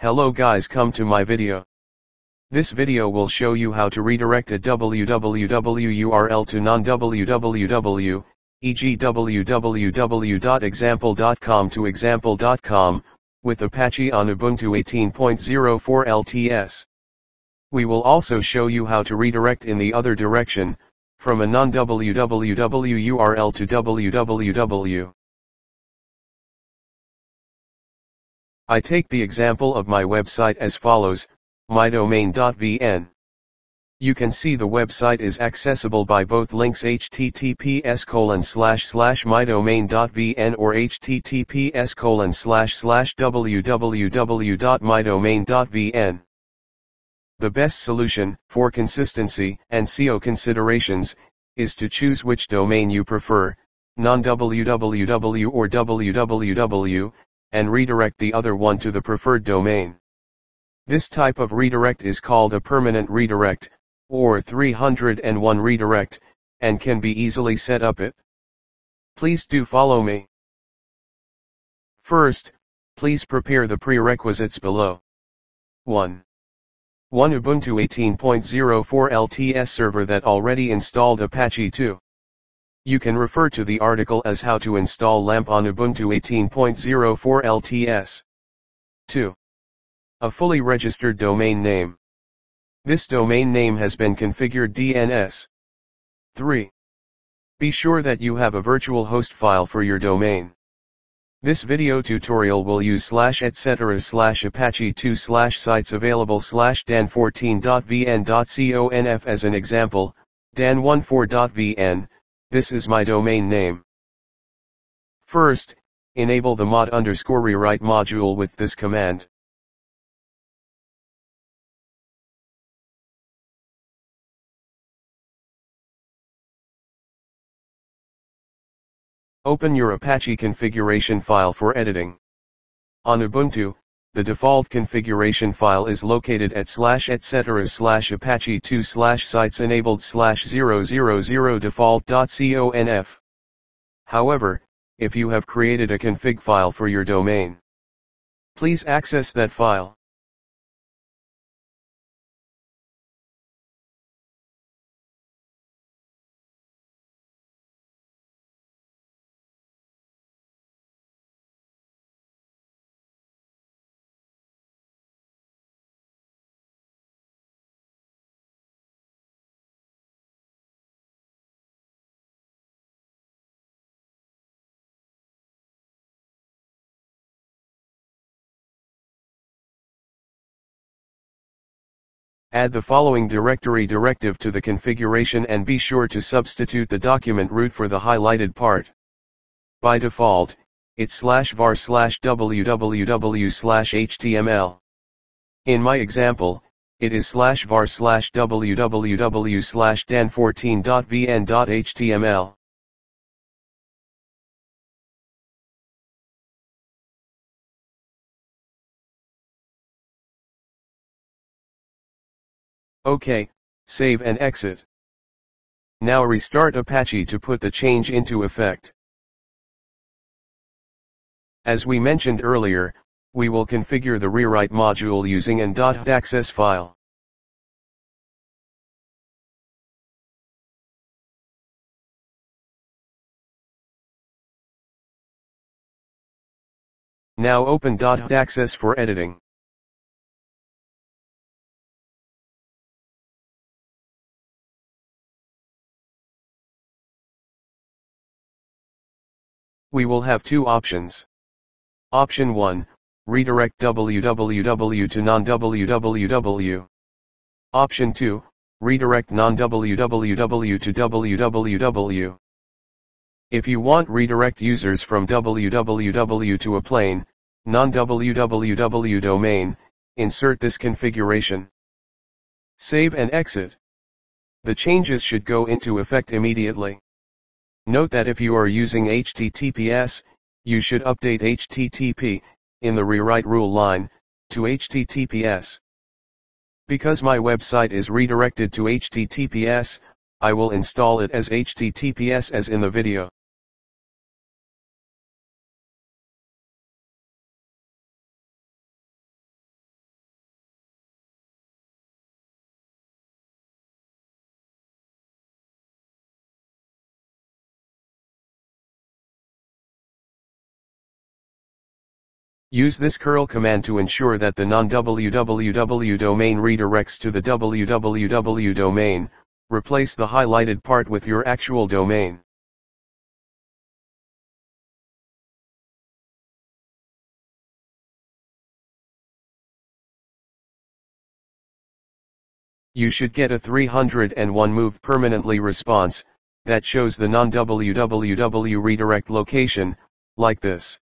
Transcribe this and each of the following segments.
Hello guys come to my video. This video will show you how to redirect a www URL to non-www, e.g. www.example.com to example.com, with Apache on Ubuntu 18.04 LTS. We will also show you how to redirect in the other direction, from a non-www URL to www. I take the example of my website as follows, mydomain.vn. You can see the website is accessible by both links https colon slash slash mydomain.vn or https colon slash slash www.mydomain.vn. The best solution, for consistency and SEO considerations, is to choose which domain you prefer, non-www or www, and redirect the other one to the preferred domain. This type of redirect is called a permanent redirect, or 301 redirect, and can be easily set up it. Please do follow me. First, please prepare the prerequisites below. 1. 1 Ubuntu 18.04 LTS server that already installed Apache 2. You can refer to the article as how to install LAMP on Ubuntu 18.04 LTS. 2. A fully registered domain name. This domain name has been configured DNS. 3. Be sure that you have a virtual host file for your domain. This video tutorial will use slash etc slash apache 2 slash sites available slash dan14.vn.conf as an example, dan14.vn, this is my domain name. First, enable the mod underscore rewrite module with this command. Open your Apache configuration file for editing. On Ubuntu, the default configuration file is located at slash etc slash apache 2 slash sites enabled slash 000 default.conf. However, if you have created a config file for your domain, please access that file. Add the following directory directive to the configuration and be sure to substitute the document root for the highlighted part. By default, it's slash var slash www slash html. In my example, it is slash var slash www slash dan14.vn.html. OK, save and exit. Now restart Apache to put the change into effect. As we mentioned earlier, we will configure the rewrite module using an .access file. Now open .access for editing. We will have two options. Option 1, redirect www to non-www. Option 2, redirect non-www to www. If you want redirect users from www to a plain, non-www domain, insert this configuration. Save and exit. The changes should go into effect immediately. Note that if you are using HTTPS, you should update HTTP, in the rewrite rule line, to HTTPS. Because my website is redirected to HTTPS, I will install it as HTTPS as in the video. Use this curl command to ensure that the non-www domain redirects to the www domain, replace the highlighted part with your actual domain. You should get a 301 move permanently response, that shows the non-www redirect location, like this.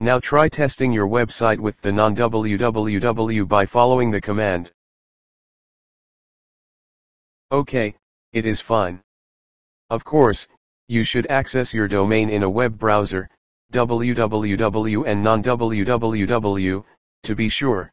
Now try testing your website with the non-www by following the command. OK, it is fine. Of course, you should access your domain in a web browser, www and non-www, to be sure.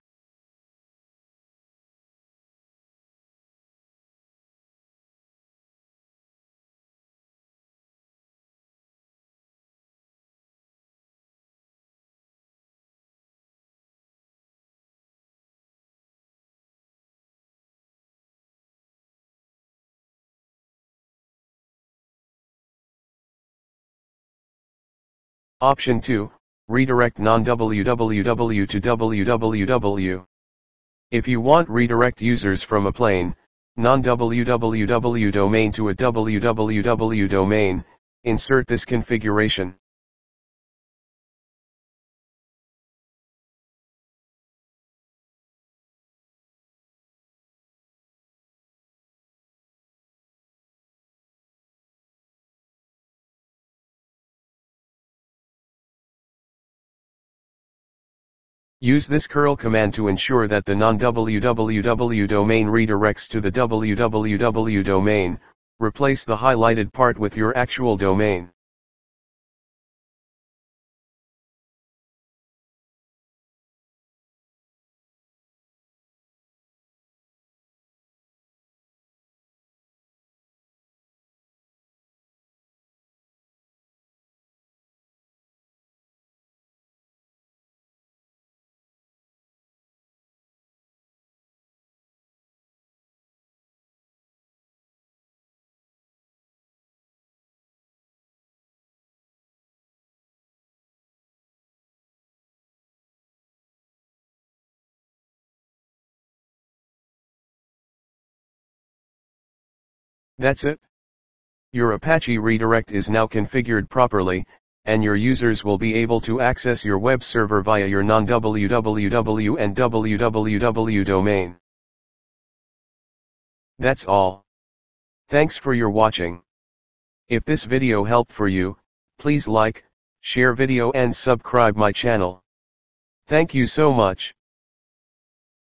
Option 2, redirect non-www to www. If you want redirect users from a plain, non-www domain to a www domain, insert this configuration. Use this curl command to ensure that the non-www domain redirects to the www domain, replace the highlighted part with your actual domain. That's it. Your Apache redirect is now configured properly, and your users will be able to access your web server via your non-www and www domain. That's all. Thanks for your watching. If this video helped for you, please like, share video and subscribe my channel. Thank you so much.